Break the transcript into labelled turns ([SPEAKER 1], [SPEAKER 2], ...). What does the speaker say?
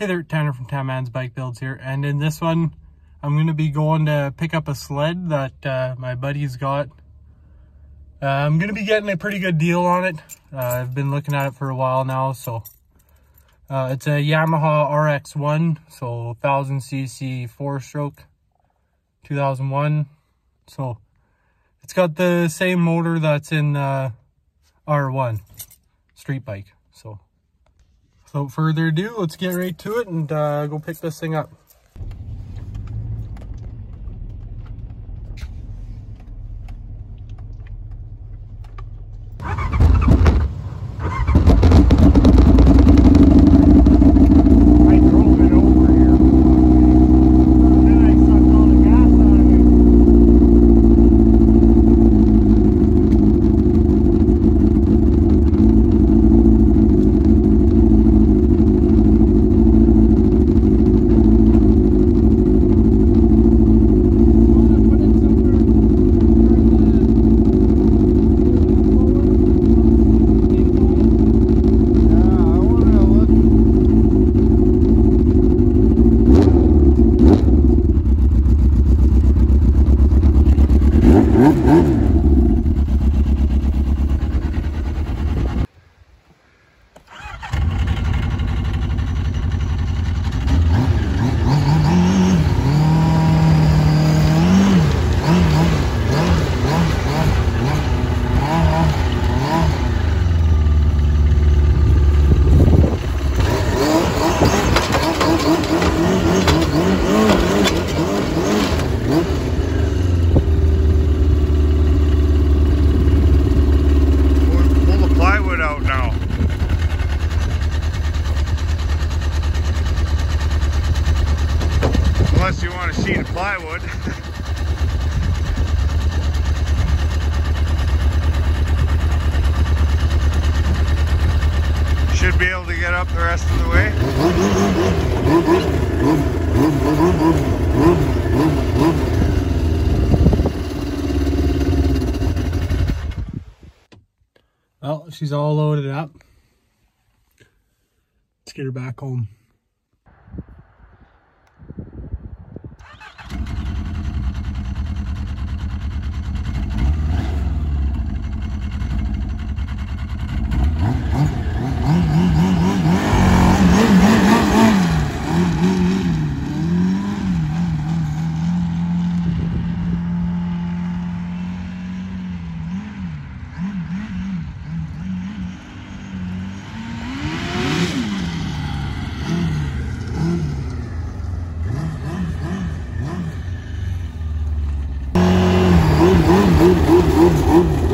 [SPEAKER 1] Hey there, Tanner from TanMan's Bike Builds here, and in this one, I'm going to be going to pick up a sled that uh, my buddy's got. Uh, I'm going to be getting a pretty good deal on it. Uh, I've been looking at it for a while now, so uh, it's a Yamaha RX-1, so 1000cc four-stroke, 2001. So it's got the same motor that's in uh, R1 street bike. So without further ado, let's get right to it and uh, go pick this thing up.
[SPEAKER 2] Pull the plywood out now. Unless you want a sheet of plywood. Should be able to get up the rest of the way.
[SPEAKER 1] Well, she's all loaded up. Let's get her back home. Mm-hmm.